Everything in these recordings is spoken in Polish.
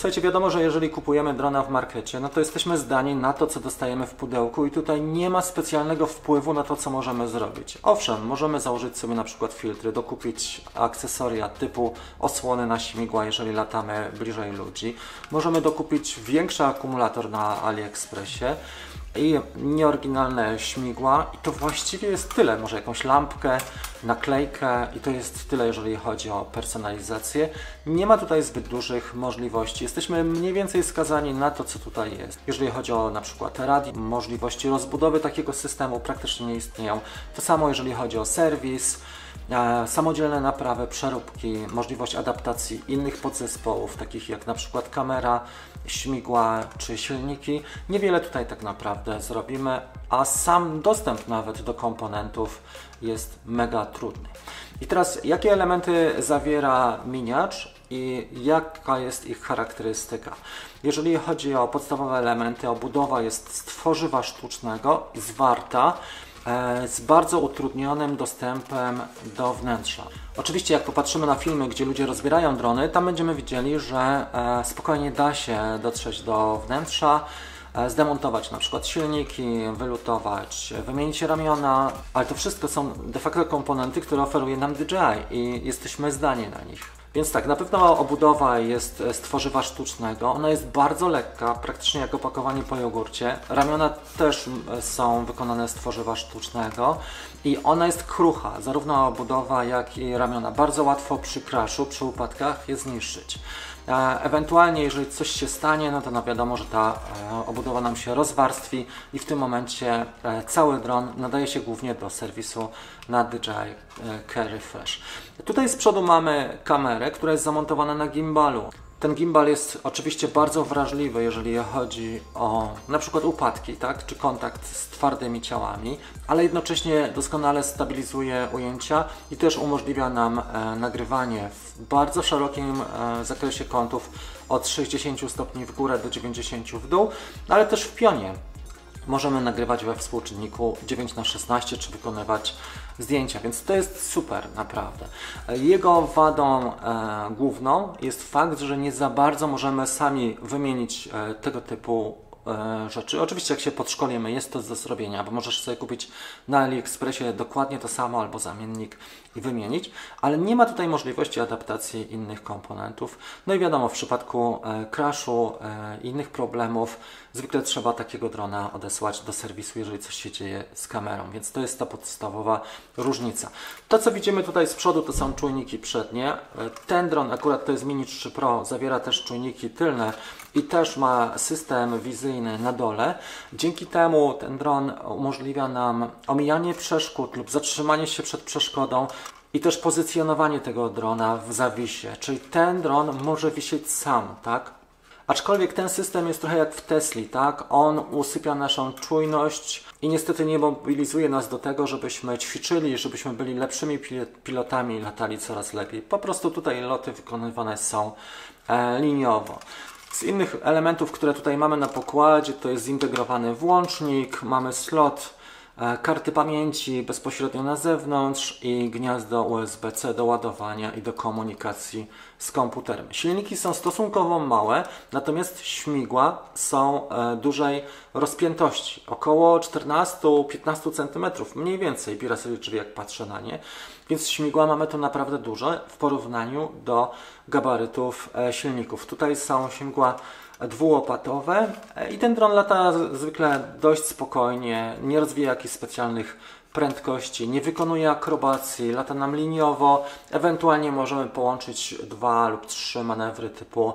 Słuchajcie, wiadomo, że jeżeli kupujemy drona w markecie, no to jesteśmy zdani na to, co dostajemy w pudełku i tutaj nie ma specjalnego wpływu na to, co możemy zrobić. Owszem, możemy założyć sobie na przykład filtry, dokupić akcesoria typu osłony na śmigła, jeżeli latamy bliżej ludzi. Możemy dokupić większy akumulator na AliExpressie i nieoryginalne śmigła i to właściwie jest tyle. Może jakąś lampkę, naklejkę i to jest tyle, jeżeli chodzi o personalizację. Nie ma tutaj zbyt dużych możliwości. Jesteśmy mniej więcej skazani na to, co tutaj jest. Jeżeli chodzi o na przykład radio, możliwości rozbudowy takiego systemu praktycznie nie istnieją. To samo jeżeli chodzi o serwis, samodzielne naprawy, przeróbki, możliwość adaptacji innych podzespołów, takich jak na przykład kamera, śmigła czy silniki. Niewiele tutaj tak naprawdę zrobimy, a sam dostęp nawet do komponentów jest mega trudny. I teraz, jakie elementy zawiera miniacz i jaka jest ich charakterystyka? Jeżeli chodzi o podstawowe elementy, obudowa jest z tworzywa sztucznego, zwarta, e, z bardzo utrudnionym dostępem do wnętrza. Oczywiście jak popatrzymy na filmy, gdzie ludzie rozbierają drony, tam będziemy widzieli, że e, spokojnie da się dotrzeć do wnętrza, e, zdemontować na przykład silniki, wylutować, wymienić ramiona, ale to wszystko są de facto komponenty, które oferuje nam DJI i jesteśmy zdani na nich. Więc tak, na pewno obudowa jest z tworzywa sztucznego. Ona jest bardzo lekka, praktycznie jak opakowanie po jogurcie. Ramiona też są wykonane z tworzywa sztucznego i ona jest krucha. Zarówno obudowa, jak i ramiona. Bardzo łatwo przy crashu, przy upadkach je zniszczyć. E, ewentualnie, jeżeli coś się stanie, no to no wiadomo, że ta e, obudowa nam się rozwarstwi i w tym momencie e, cały dron nadaje się głównie do serwisu na DJI Carry Flash. Tutaj z przodu mamy kamerę, która jest zamontowana na gimbalu. Ten gimbal jest oczywiście bardzo wrażliwy, jeżeli chodzi o na przykład upadki, tak, czy kontakt z twardymi ciałami, ale jednocześnie doskonale stabilizuje ujęcia i też umożliwia nam e, nagrywanie w bardzo szerokim e, zakresie kątów od 60 stopni w górę do 90 w dół, ale też w pionie możemy nagrywać we współczynniku 9 na 16 czy wykonywać zdjęcia, więc to jest super, naprawdę. Jego wadą e, główną jest fakt, że nie za bardzo możemy sami wymienić e, tego typu rzeczy. Oczywiście jak się podszkolimy, jest to do zrobienia, bo możesz sobie kupić na AliExpressie dokładnie to samo albo zamiennik i wymienić, ale nie ma tutaj możliwości adaptacji innych komponentów. No i wiadomo, w przypadku e, crashu, e, innych problemów, zwykle trzeba takiego drona odesłać do serwisu, jeżeli coś się dzieje z kamerą, więc to jest ta podstawowa różnica. To, co widzimy tutaj z przodu, to są czujniki przednie. E, ten dron, akurat to jest Mini 3 Pro, zawiera też czujniki tylne i też ma system wizyjny na dole. Dzięki temu ten dron umożliwia nam omijanie przeszkód lub zatrzymanie się przed przeszkodą i też pozycjonowanie tego drona w zawisie, czyli ten dron może wisieć sam, tak? Aczkolwiek ten system jest trochę jak w Tesli, tak? On usypia naszą czujność i niestety nie mobilizuje nas do tego, żebyśmy ćwiczyli, żebyśmy byli lepszymi pilotami i latali coraz lepiej. Po prostu tutaj loty wykonywane są e, liniowo. Z innych elementów, które tutaj mamy na pokładzie, to jest zintegrowany włącznik, mamy slot karty pamięci bezpośrednio na zewnątrz i gniazdo USB-C do ładowania i do komunikacji z komputerem. Silniki są stosunkowo małe, natomiast śmigła są e, dużej rozpiętości, około 14-15 cm, mniej więcej, biorę sobie drzwi jak patrzę na nie, więc śmigła mamy tu naprawdę duże w porównaniu do gabarytów e, silników. Tutaj są śmigła dwułopatowe. I ten dron lata zwykle dość spokojnie, nie rozwija jakichś specjalnych prędkości, nie wykonuje akrobacji, lata nam liniowo, ewentualnie możemy połączyć dwa lub trzy manewry typu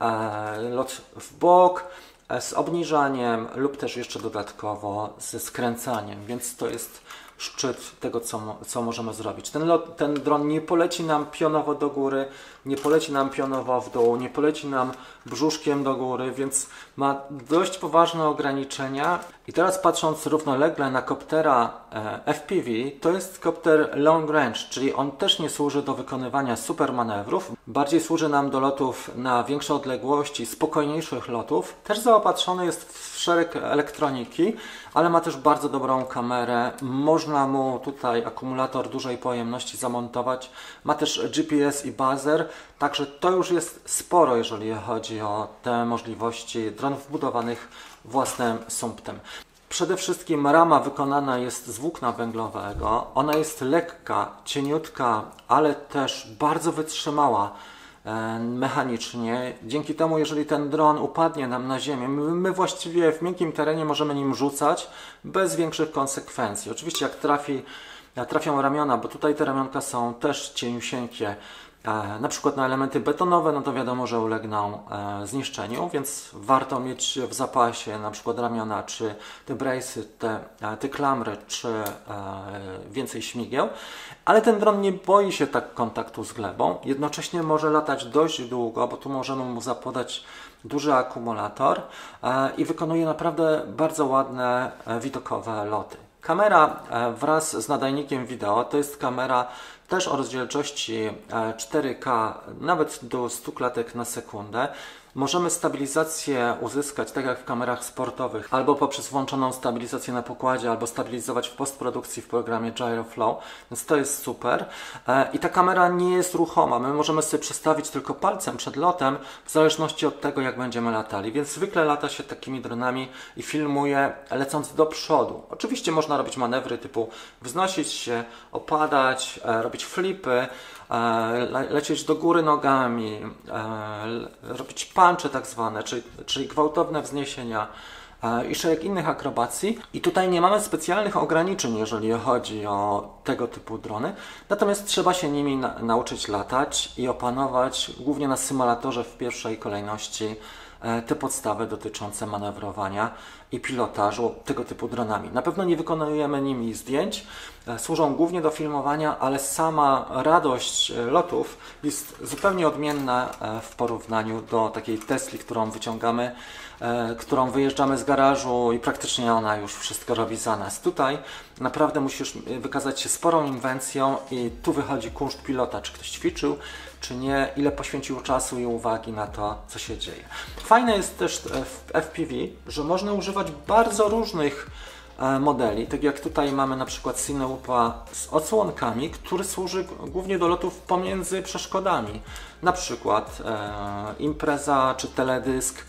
e, lot w bok, e, z obniżaniem lub też jeszcze dodatkowo ze skręcaniem, więc to jest szczyt tego, co, co możemy zrobić. Ten, lot, ten dron nie poleci nam pionowo do góry, nie poleci nam pionowo w dół, nie poleci nam brzuszkiem do góry, więc ma dość poważne ograniczenia. I teraz patrząc równolegle na koptera e, FPV, to jest kopter long range, czyli on też nie służy do wykonywania super manewrów, bardziej służy nam do lotów na większe odległości, spokojniejszych lotów. Też zaopatrzony jest w szereg elektroniki, ale ma też bardzo dobrą kamerę. Można mu tutaj akumulator dużej pojemności zamontować. Ma też GPS i bazer, także to już jest sporo, jeżeli chodzi o te możliwości dronów budowanych własnym sumptem. Przede wszystkim rama wykonana jest z włókna węglowego. Ona jest lekka, cieniutka, ale też bardzo wytrzymała mechanicznie. Dzięki temu, jeżeli ten dron upadnie nam na ziemię, my, właściwie w miękkim terenie możemy nim rzucać bez większych konsekwencji. Oczywiście jak trafi, trafią ramiona, bo tutaj te ramionka są też cieniusieńkie, E, na przykład na elementy betonowe, no to wiadomo, że ulegną e, zniszczeniu, więc warto mieć w zapasie na przykład ramiona, czy te brace'y, te, e, te klamry, czy więcej śmigieł. Ale ten dron nie boi się tak kontaktu z glebą, jednocześnie może latać dość długo, bo tu możemy mu zapodać duży akumulator i wykonuje naprawdę bardzo ładne widokowe loty. Kamera wraz z nadajnikiem wideo to jest kamera też o rozdzielczości 4K, e, nawet do 100 klatek na sekundę. Możemy stabilizację uzyskać, tak jak w kamerach sportowych, albo poprzez włączoną stabilizację na pokładzie, albo stabilizować w postprodukcji w programie GyroFlow, więc to jest super. E, I ta kamera nie jest ruchoma, my możemy sobie przestawić tylko palcem przed lotem, w zależności od tego, jak będziemy latali, więc zwykle lata się takimi dronami i filmuje lecąc do przodu. Oczywiście można robić manewry typu wznosić się, opadać, e, robić flipy, e, lecieć do góry nogami, robić pan punche tak zwane, czyli, czyli gwałtowne wzniesienia e, i szereg innych akrobacji. I tutaj nie mamy specjalnych ograniczeń, jeżeli chodzi o tego typu drony. Natomiast trzeba się nimi na nauczyć latać i opanować, głównie na symulatorze w pierwszej kolejności, e, te podstawy dotyczące manewrowania i pilotażu tego typu dronami. Na pewno nie wykonujemy nimi zdjęć, e, służą głównie do filmowania, ale sama radość e, lotów jest zupełnie odmienna e, w porównaniu do takiej Tesli, którą wyciągamy, którą wyjeżdżamy z garażu i praktycznie ona już wszystko robi za nas. Tutaj naprawdę musisz wykazać się sporą inwencją i tu wychodzi kunszt pilota, czy ktoś ćwiczył, czy nie, ile poświęcił czasu i uwagi na to, co się dzieje. Fajne jest też w FPV, że można używać bardzo różnych e, modeli, tak jak tutaj mamy na przykład Cineupa z odsłonkami, który służy głównie do lotów pomiędzy przeszkodami, na przykład e, impreza czy teledysk,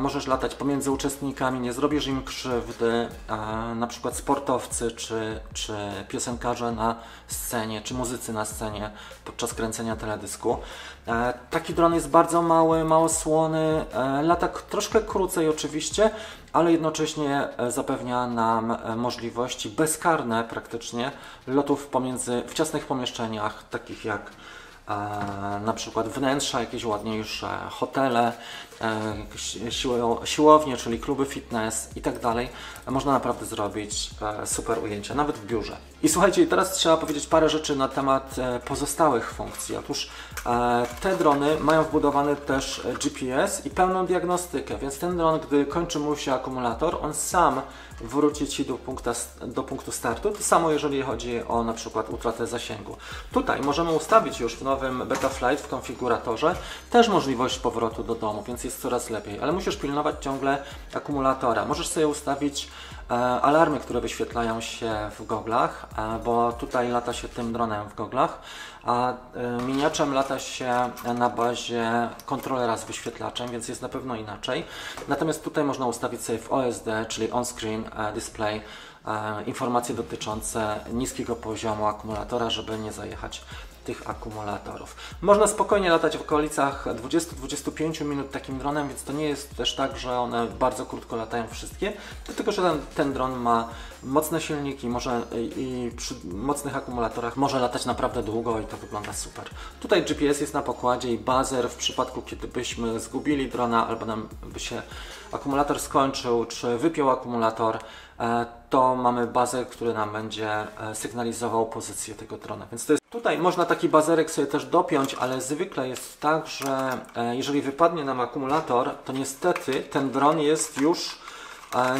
możesz latać pomiędzy uczestnikami, nie zrobisz im krzywdy, e, na przykład sportowcy czy, czy piosenkarze na scenie, czy muzycy na scenie podczas kręcenia teledysku. E, taki dron jest bardzo mały, mało słony, lata troszkę krócej oczywiście, ale jednocześnie zapewnia nam możliwości bezkarne praktycznie lotów pomiędzy, w ciasnych pomieszczeniach, takich jak na przykład wnętrza, jakieś ładniejsze hotele, e, siłownie, czyli kluby fitness i tak dalej. Można naprawdę zrobić e, super ujęcia, nawet w biurze. I słuchajcie, teraz trzeba powiedzieć parę rzeczy na temat e, pozostałych funkcji. Otóż te drony mają wbudowany też GPS i pełną diagnostykę, więc ten dron, gdy kończy mu się akumulator, on sam wróci Ci do, punkta, do punktu startu. To samo jeżeli chodzi o na przykład utratę zasięgu. Tutaj możemy ustawić już w nowym Betaflight w konfiguratorze też możliwość powrotu do domu, więc jest coraz lepiej, ale musisz pilnować ciągle akumulatora. Możesz sobie ustawić e, alarmy, które wyświetlają się w goglach, e, bo tutaj lata się tym dronem w goglach, a e, miniaczem lata się na bazie kontrolera z wyświetlaczem, więc jest na pewno inaczej. Natomiast tutaj można ustawić sobie w OSD, czyli on-screen display, informacje dotyczące niskiego poziomu akumulatora, żeby nie zajechać tych akumulatorów. Można spokojnie latać w okolicach 20-25 minut takim dronem, więc to nie jest też tak, że one bardzo krótko latają wszystkie, dlatego że ten, ten dron ma mocne silniki może i, przy mocnych akumulatorach może latać naprawdę długo i to wygląda super. Tutaj GPS jest na pokładzie i bazer w przypadku, kiedy byśmy zgubili drona albo nam by się akumulator skończył, czy wypiął akumulator, to mamy bazer, który nam będzie e, sygnalizował pozycję tego drona. Więc to jest Tutaj można taki bazerek sobie też dopiąć, ale zwykle jest tak, że e, jeżeli wypadnie nam akumulator, to niestety ten dron jest już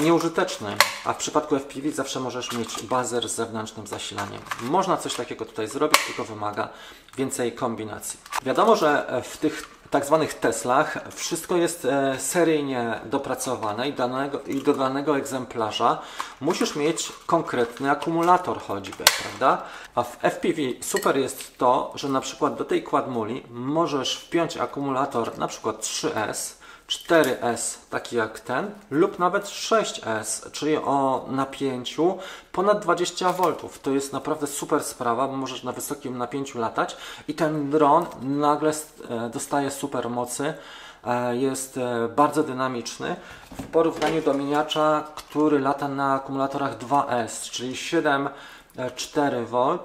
nieużyteczny, a w przypadku FPV zawsze możesz mieć bazer z zewnętrznym zasilaniem. Można coś takiego tutaj zrobić, tylko wymaga więcej kombinacji. Wiadomo, że w tych tak zwanych Teslach wszystko jest e, seryjnie dopracowane i, danego, i do danego egzemplarza musisz mieć konkretny akumulator choćby, prawda? A w FPV super jest to, że na przykład do tej kładmuli możesz wpiąć akumulator na przykład 3S, 4S, taki jak ten, lub nawet 6S, czyli o napięciu ponad 20 V. To jest naprawdę super sprawa, bo możesz na wysokim napięciu latać i ten dron nagle e, dostaje super mocy. E, jest e, bardzo dynamiczny w porównaniu do miniacza, który lata na akumulatorach 2S, czyli 7,4 V,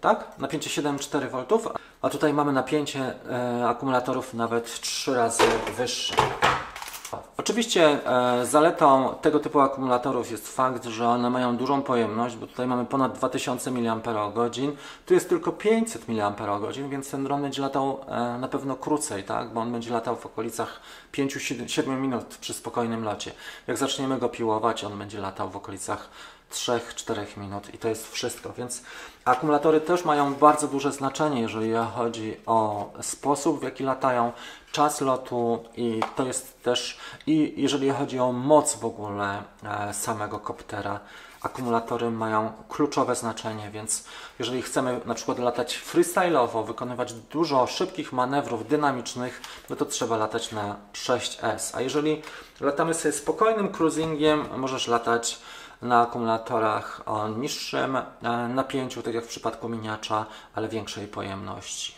tak? Napięcie 7,4 V, a tutaj mamy napięcie e, akumulatorów nawet 3 razy wyższe. Oczywiście e, zaletą tego typu akumulatorów jest fakt, że one mają dużą pojemność, bo tutaj mamy ponad 2000 mAh, tu jest tylko 500 mAh, więc ten dron będzie latał e, na pewno krócej, tak? bo on będzie latał w okolicach 5-7 minut przy spokojnym locie. Jak zaczniemy go piłować, on będzie latał w okolicach 3-4 minut i to jest wszystko, więc akumulatory też mają bardzo duże znaczenie, jeżeli chodzi o sposób, w jaki latają, czas lotu i to jest też, i jeżeli chodzi o moc w ogóle e, samego koptera, akumulatory mają kluczowe znaczenie, więc jeżeli chcemy na przykład latać freestyle'owo, wykonywać dużo szybkich manewrów dynamicznych, no to trzeba latać na 6S, a jeżeli latamy sobie spokojnym cruisingiem, możesz latać na akumulatorach o niższym e, napięciu, tak jak w przypadku miniacza, ale większej pojemności.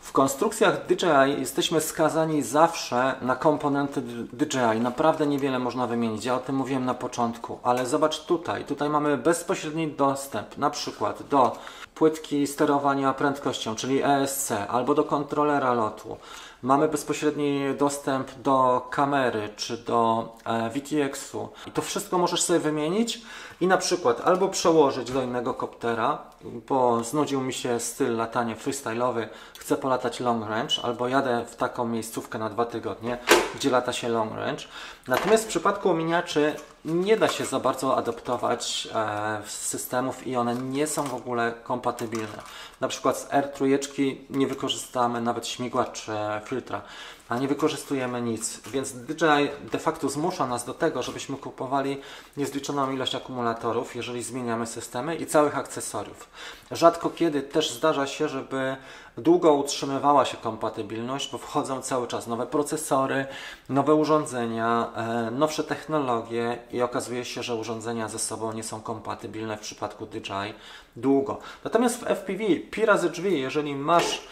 W konstrukcjach DJI jesteśmy skazani zawsze na komponenty DJI. Naprawdę niewiele można wymienić. Ja o tym mówiłem na początku, ale zobacz tutaj. Tutaj mamy bezpośredni dostęp na przykład do płytki sterowania prędkością, czyli ESC, albo do kontrolera lotu. Mamy bezpośredni dostęp do kamery czy do e, VTX-u. I to wszystko możesz sobie wymienić i na przykład albo przełożyć do innego koptera, bo znudził mi się styl latania freestyle'owy, chcę polatać long range, albo jadę w taką miejscówkę na dwa tygodnie, gdzie lata się long range. Natomiast w przypadku miniaczy nie da się za bardzo adaptować e, systemów i one nie są w ogóle kompatybilne. Na przykład z R3 nie wykorzystamy nawet śmigła czy filtra a nie wykorzystujemy nic. Więc DJI de facto zmusza nas do tego, żebyśmy kupowali niezliczoną ilość akumulatorów, jeżeli zmieniamy systemy i całych akcesoriów. Rzadko kiedy też zdarza się, żeby długo utrzymywała się kompatybilność, bo wchodzą cały czas nowe procesory, nowe urządzenia, e, nowsze technologie i okazuje się, że urządzenia ze sobą nie są kompatybilne w przypadku DJI długo. Natomiast w FPV, pi razy drzwi, jeżeli masz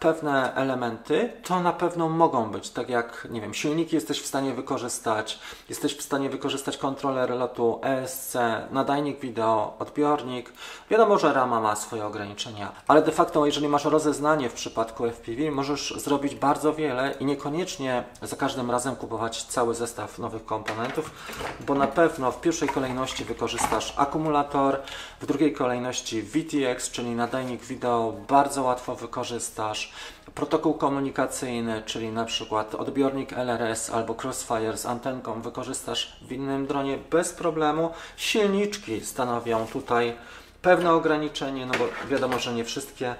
pewne elementy, to na pewno mogą być, tak jak, nie wiem, silniki jesteś w stanie wykorzystać, jesteś w stanie wykorzystać kontroler lotu ESC, nadajnik wideo, odbiornik. Wiadomo, że rama ma swoje ograniczenia, ale de facto, jeżeli masz rozeznanie w przypadku FPV, możesz zrobić bardzo wiele i niekoniecznie za każdym razem kupować cały zestaw nowych komponentów, bo na pewno w pierwszej kolejności wykorzystasz akumulator, w drugiej kolejności VTX, czyli nadajnik wideo, bardzo łatwo wykorzystasz wykorzystasz protokół komunikacyjny, czyli na przykład odbiornik LRS albo Crossfire z antenką wykorzystasz w innym dronie bez problemu. Silniczki stanowią tutaj pewne ograniczenie, no bo wiadomo, że nie wszystkie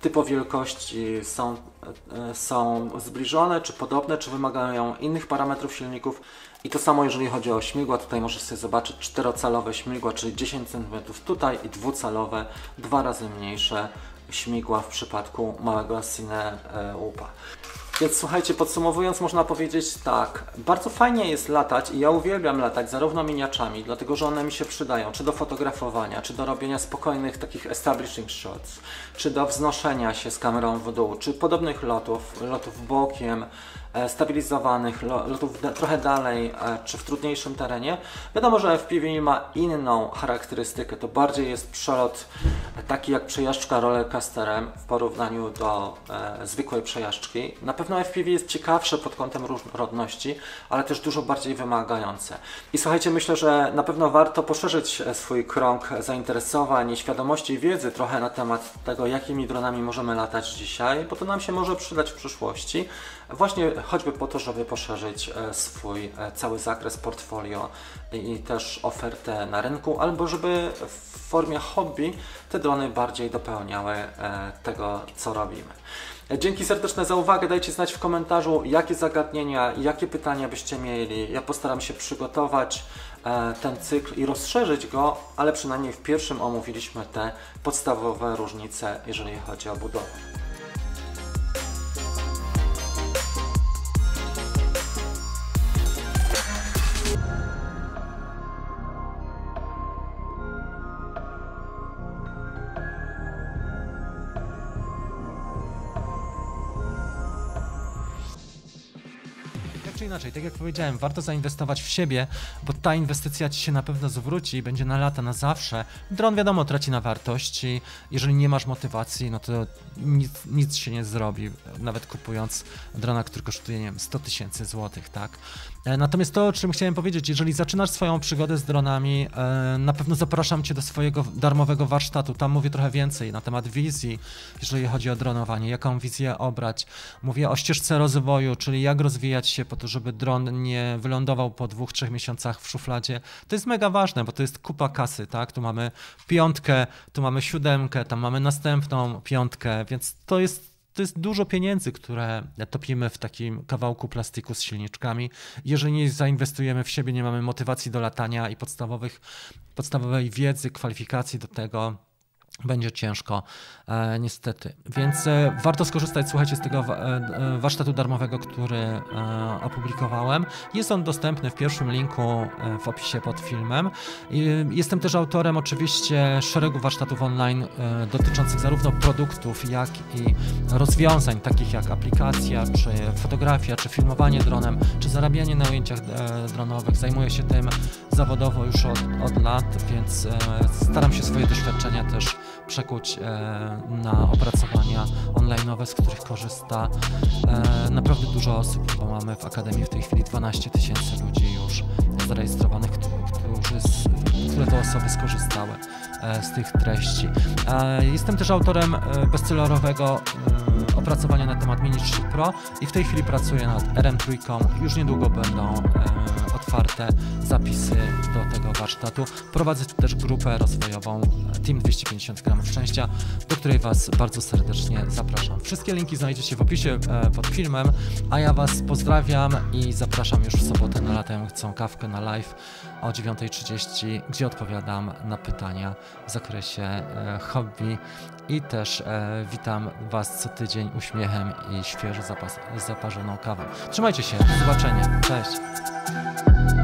typo wielkości są, e, są zbliżone, czy podobne, czy wymagają innych parametrów silników. I to samo jeżeli chodzi o śmigła, tutaj możesz sobie zobaczyć czterocalowe śmigła, czyli 10 cm tutaj i dwucalowe, dwa razy mniejsze śmigła w przypadku małego Cine Łupa. Więc słuchajcie, podsumowując, można powiedzieć tak. Bardzo fajnie jest latać i ja uwielbiam latać zarówno miniaczami, dlatego że one mi się przydają, czy do fotografowania, czy do robienia spokojnych takich establishing shots, czy do wznoszenia się z kamerą w dół, czy podobnych lotów, lotów bokiem, E, stabilizowanych, lotów trochę dalej, e, czy w trudniejszym terenie. Wiadomo, że FPV ma inną charakterystykę, to bardziej jest przelot taki jak przejażdżka rollercoasterem w porównaniu do e, zwykłej przejażdżki. Na pewno FPV jest ciekawsze pod kątem różnorodności, ale też dużo bardziej wymagające. I słuchajcie, myślę, że na pewno warto poszerzyć e, swój krąg zainteresowań, świadomości i wiedzy trochę na temat tego, jakimi dronami możemy latać dzisiaj, bo to nam się może przydać w przyszłości. Właśnie choćby po to, żeby poszerzyć e, swój e, cały zakres portfolio i też ofertę na rynku, albo żeby w formie hobby te drony bardziej dopełniały tego, co robimy. E, Dzięki serdeczne za uwagę. Dajcie znać w komentarzu, jakie zagadnienia, jakie pytania byście mieli. Ja postaram się przygotować e, ten cykl i rozszerzyć go, ale przynajmniej w pierwszym omówiliśmy te podstawowe różnice, jeżeli chodzi o budowę. Inaczej, tak jak powiedziałem, warto zainwestować w siebie, bo ta inwestycja ci się na pewno zwróci i będzie na lata, na zawsze. Dron wiadomo traci na wartości. Jeżeli nie masz motywacji, no to nic, nic się nie zrobi, nawet kupując drona, który kosztuje, nie wiem, 100 tysięcy złotych, tak? E, Natomiast to, o czym chciałem powiedzieć, jeżeli zaczynasz swoją przygodę z dronami, e, na pewno zapraszam Cię do swojego darmowego warsztatu. Tam mówię trochę więcej na temat wizji, jeżeli chodzi o dronowanie, jaką wizję obrać. Mówię o ścieżce rozwoju, czyli jak rozwijać się po to, żeby dron nie wylądował po dwóch, trzech miesiącach w szufladzie. To jest mega ważne, bo to jest kupa kasy, tak? Tu mamy piątkę, tu mamy siódemkę, tam mamy następną piątkę, więc to jest to jest dużo pieniędzy, które topimy w takim kawałku plastiku z silniczkami. Jeżeli nie zainwestujemy w siebie, nie mamy motywacji do latania i podstawowych, podstawowej wiedzy, kwalifikacji do tego, będzie ciężko, e, niestety. Więc e, warto skorzystać, słuchajcie, z tego wa- e, e, warsztatu darmowego, który e, opublikowałem. Jest on dostępny w pierwszym linku w opisie pod filmem. Jestem też autorem oczywiście szeregu warsztatów online dotyczących zarówno produktów, jak i rozwiązań, takich jak aplikacja, czy fotografia, czy filmowanie dronem, czy zarabianie na ujęciach dronowych. Zajmuję się tym zawodowo już od, od lat, więc staram się swoje doświadczenia też przekuć e, na opracowania online'owe, z których korzysta e, naprawdę dużo osób, bo mamy w Akademii w tej chwili 12 tysięcy ludzi już zarejestrowanych, którzy, które to osoby skorzystały e, z tych treści. Jestem też autorem bestsellerowego opracowania na temat Mini 3 Pro i w tej chwili pracuję nad RM3. Już niedługo będą otwarte zapisy do tego warsztatu. Prowadzę też grupę rozwojową Team 250 gramów szczęścia, do której Was bardzo serdecznie zapraszam. Wszystkie linki znajdziecie w opisie e, pod filmem, a ja Was pozdrawiam i zapraszam już w sobotę na latającą kawkę na live o 9.30, gdzie odpowiadam na pytania w zakresie e, hobby i też e, witam Was co tydzień uśmiechem i świeżo zaparzoną kawą. Trzymajcie się, do zobaczenia, cześć! thank you